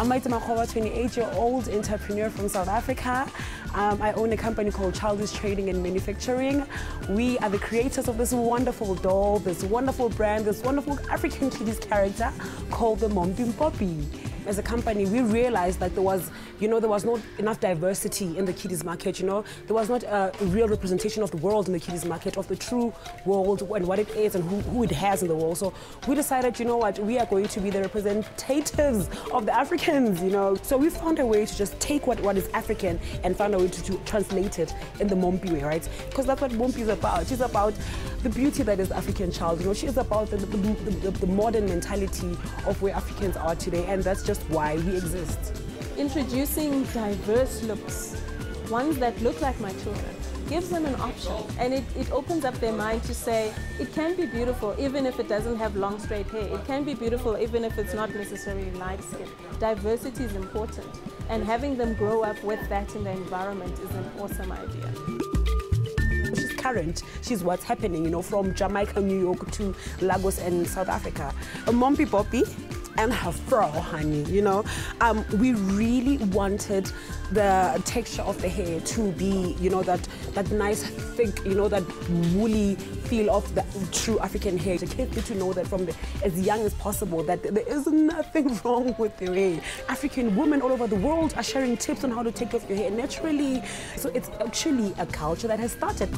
I'm Maite Makgoba, 28-year-old entrepreneur from South Africa. Um, I own a company called Childish Trading and Manufacturing. We are the creators of this wonderful doll, this wonderful brand, this wonderful African kiddies character called the Mompi Poppy as a company, we realized that there was, you know, there was not enough diversity in the kiddies market, you know. There was not a real representation of the world in the kiddies market, of the true world and what it is and who, who it has in the world. So we decided, you know what, we are going to be the representatives of the Africans, you know. So we found a way to just take what, what is African and found a way to, to translate it in the Mompi way, right? Because that's what Mompi is about. She's about the beauty that is African child, you know. She's about the, the, the, the modern mentality of where Africans are today, and that's just why we exist. Introducing diverse looks, ones that look like my children, gives them an option and it, it opens up their mind to say it can be beautiful even if it doesn't have long straight hair. It can be beautiful even if it's not necessarily light skin. Diversity is important and having them grow up with that in the environment is an awesome idea she's current. She's what's happening, you know, from Jamaica, New York to Lagos and South Africa. A Mompi Poppy and her fro, honey, you know. Um, we really wanted the texture of the hair to be, you know, that, that nice, thick, you know, that woolly feel of the true African hair. The kids need to know that from the, as young as possible that there is nothing wrong with your hair. African women all over the world are sharing tips on how to take off your hair naturally. So it's actually a culture that has started.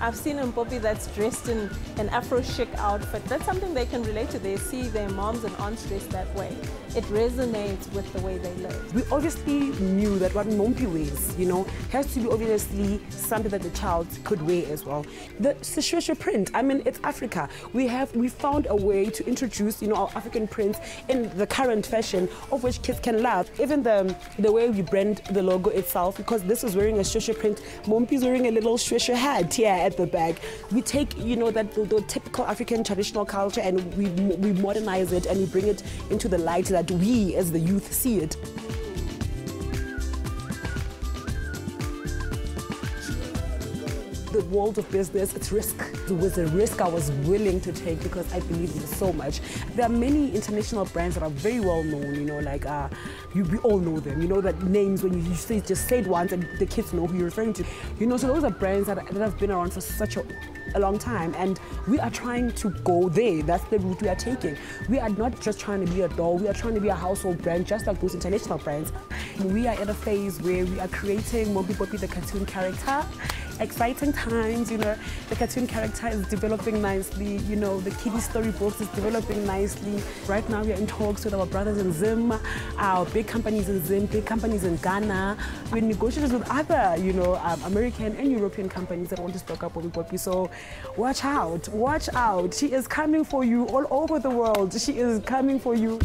I've seen a Poppy that's dressed in an Afro chic outfit. That's something they can relate to. They see their moms and aunts dressed that way. It resonates with the way they live. We obviously knew that what Mompi wears, you know, has to be obviously something that the child could wear as well. The Shweshwe print, I mean, it's Africa. We have, we found a way to introduce, you know, our African prints in the current fashion of which kids can love. Even the, the way we brand the logo itself, because this is wearing a Shweshwe print, Mompi's wearing a little Shweshwe hat here the back. We take, you know, that the, the, typical African traditional culture and we, we modernize it and we bring it into the light that we as the youth see it. The world of business, it's risk. It was a risk I was willing to take because I believe in it so much. There are many international brands that are very well known, you know, like uh, you, we all know them. You know that names when you, you say just say it once and the kids know who you're referring to. You know, so those are brands that, that have been around for such a a long time and we are trying to go there that's the route we are taking we are not just trying to be a doll we are trying to be a household brand just like those international brands we are at a phase where we are creating Mompi Poppy the cartoon character exciting times, you know, the cartoon character is developing nicely, you know, the kiddie storybooks is developing nicely. Right now we are in talks with our brothers in Zim, our big companies in Zim, big companies in Ghana. We're negotiating with other, you know, um, American and European companies that want to stock up with Poppy. So watch out, watch out. She is coming for you all over the world. She is coming for you.